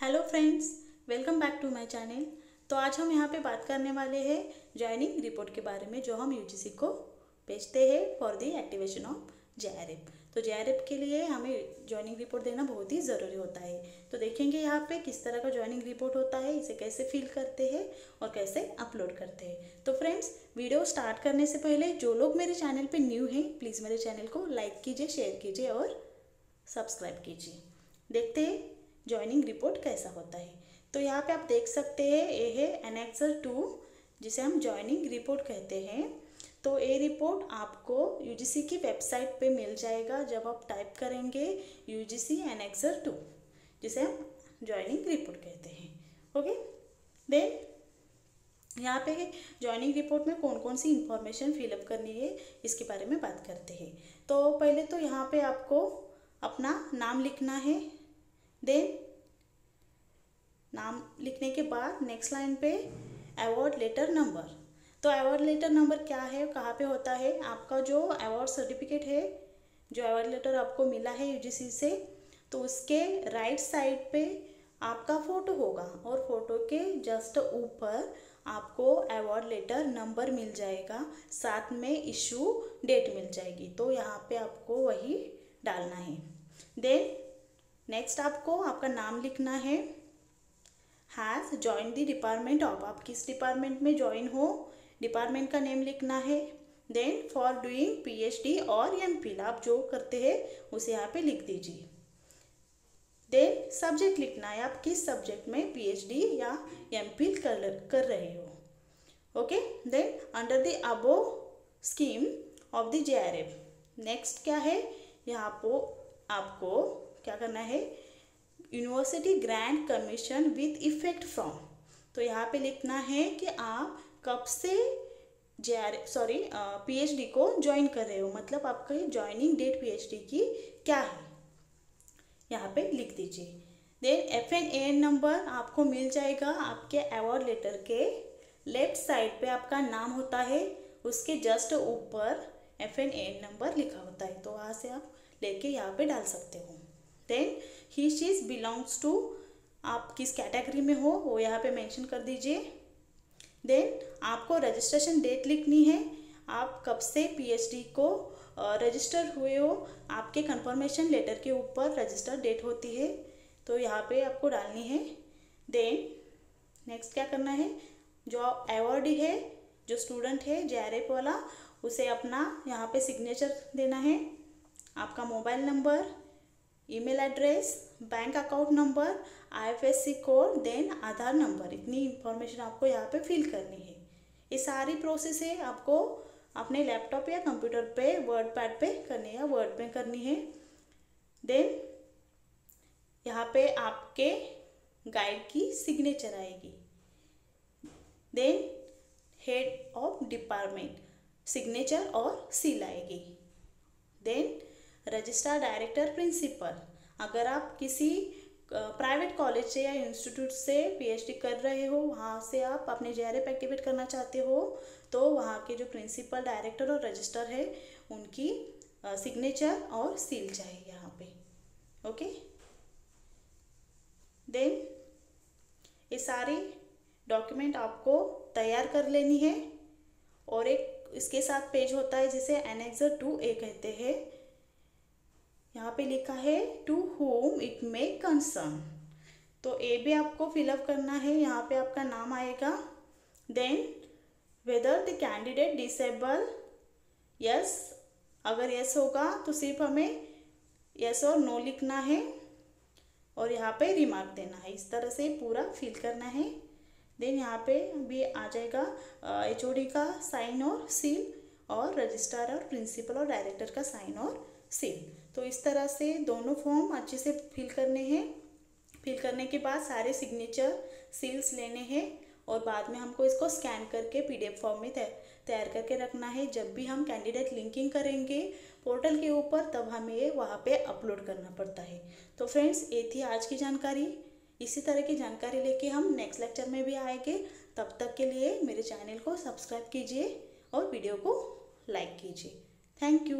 Hello friends welcome back to my channel तो आज हम यहाँ पे बात करने वाले हैं ज्वाइनिंग रिपोर्ट के बारे में, जो हम यूजीसी को भेजते हैं for the activation of J तो जे के लिए हमें ज्वाइनिंग रिपोर्ट देना बहुत ही ज़रूरी होता है। तो देखेंगे यहाँ पे किस तरह का ज्वाइनिंग रिपोर्ट होता है, इसे कैसे फिल करते हैं और कैसे अपलोड करते हैं। तो फ्रेंड्स वीडियो स्टार्ट करने से पहले जो लोग मेरे चैनल पे न्यू हैं प्लीज़ मेरे चैनल को लाइक कीजिए शेयर कीजिए और सब्सक्राइब कीजिए। देखते हैं ज्वाइनिंग रिपोर्ट कैसा होता है? तो यहाँ पे आप देख सकते हैं, ये है एनेक्सर टू जिसे हम ज्वाइनिंग रिपोर्ट कहते हैं। तो ये रिपोर्ट आपको यूजीसी की वेबसाइट पे मिल जाएगा जब आप टाइप करेंगे यूजीसी एनेक्सर टू जिसे हम ज्वाइनिंग रिपोर्ट कहते हैं। ओके देन यहाँ पे ज्वाइनिंग रिपोर्ट में कौन कौन सी इंफॉर्मेशन फिलअप करनी है, इसके बारे में बात करते हैं। तो पहले तो यहाँ पे आपको अपना नाम लिखना है देन नाम लिखने के बाद नेक्स्ट लाइन पे अवार्ड लेटर नंबर तो अवार्ड लेटर नंबर क्या है? कहाँ पे होता है? आपका जो अवार्ड सर्टिफिकेट है, जो अवार्ड लेटर आपको मिला है यूजीसी से तो उसके राइट साइड पे आपका फ़ोटो होगा और फ़ोटो के जस्ट ऊपर आपको अवार्ड लेटर नंबर मिल जाएगा। साथ में इशू डेट मिल जाएगी। तो यहाँ पे आपको वही डालना है। देन नेक्स्ट आपको आपका नाम लिखना है। Has join the department of आप किस डिपार्टमेंट में ज्वाइन हो? डिपार्टमेंट का नेम लिखना है। देन फॉर डूइंग पीएचडी और एम फिल आप जो करते हैं, उसे यहाँ पे लिख दीजिए। देन सब्जेक्ट लिखना है, आप किस सब्जेक्ट में पीएचडी या एम फिल कर कर रहे हो? Okay then under the above scheme of the J next क्या है? यहाँ पर आपको क्या करना है? University grant commission with effect from तो यहाँ पे लिखना है कि आप कब से जे आर सॉरी पीएचडी को ज्वाइन कर रहे हो? मतलब आपका ज्वाइनिंग डेट पीएचडी की क्या है? यहाँ पे लिख दीजिए। Then F N A N number आपको मिल जाएगा आपके अवार्ड लेटर के। लेफ़्ट साइड पे आपका नाम होता है, उसके जस्ट ऊपर F N A N number लिखा होता है। तो वहाँ से आप लेके यहाँ पे डाल सकते हो। Then he she's belongs to आप किस कैटेगरी में हो, वो यहाँ पे मेंशन कर दीजिए। देन आपको रजिस्ट्रेशन डेट लिखनी है। आप कब से पीएचडी को रजिस्टर हुए हो, आपके कंफर्मेशन लेटर के ऊपर रजिस्टर डेट होती है। तो यहाँ पे आपको डालनी है। देन नेक्स्ट क्या करना है? जो अवॉर्डी है, जो स्टूडेंट है जे वाला, उसे अपना यहाँ पे सिग्नेचर देना है। आपका mobile number email address bank account number IFSC code then Aadhaar number इतनी इन्फॉर्मेशन आपको यहाँ पे फिल करनी है। ये सारी प्रोसेस है आपको अपने लैपटॉप या कंप्यूटर पे वर्ड पैड पे करनी है वर्ड पे करनी है। देन यहाँ पे आपके गाइड की सिग्नेचर आएगी। Then head of department signature और सील आएगी। देन रजिस्ट्रार डायरेक्टर प्रिंसिपल अगर आप किसी प्राइवेट कॉलेज से या इंस्टीट्यूट से पीएचडी कर रहे हो, वहाँ से आप अपने जे एक्टिवेट करना चाहते हो तो वहाँ के जो प्रिंसिपल डायरेक्टर और रजिस्टर है, उनकी सिग्नेचर और सील चाहिए यहाँ पे। ओके देन ये सारी डॉक्यूमेंट आपको तैयार कर लेनी है, और एक इसके साथ पेज होता है जिसे एनेक्सर टू ए कहते हैं। यहाँ पे लिखा है to whom it may concern तो ए भी आपको फिलअप करना है, यहाँ पे आपका नाम आएगा। Then whether the candidate disable yes अगर यस होगा तो सिर्फ़ हमें यस और नो लिखना है। और यहाँ पे रिमार्क देना है, इस तरह से पूरा फिल करना है। देन यहाँ पे भी आ जाएगा एचओडी का साइन और सील और रजिस्ट्रार और प्रिंसिपल और डायरेक्टर का साइन और सील तो इस तरह से दोनों फॉर्म अच्छे से फिल करने हैं। फिल करने के बाद सारे सिग्नेचर सील्स लेने हैं और बाद में हमको इसको स्कैन करके पीडीएफ फॉर्म में तैयार करके रखना है। जब भी हम कैंडिडेट लिंकिंग करेंगे पोर्टल के ऊपर, तब हमें ये वहाँ पे अपलोड करना पड़ता है। तो फ्रेंड्स ये थी आज की जानकारी। इसी तरह की जानकारी लेके हम नेक्स्ट लेक्चर में भी आएँगे। तब तक के लिए मेरे चैनल को सब्सक्राइब कीजिए और वीडियो को लाइक कीजिए। Thank you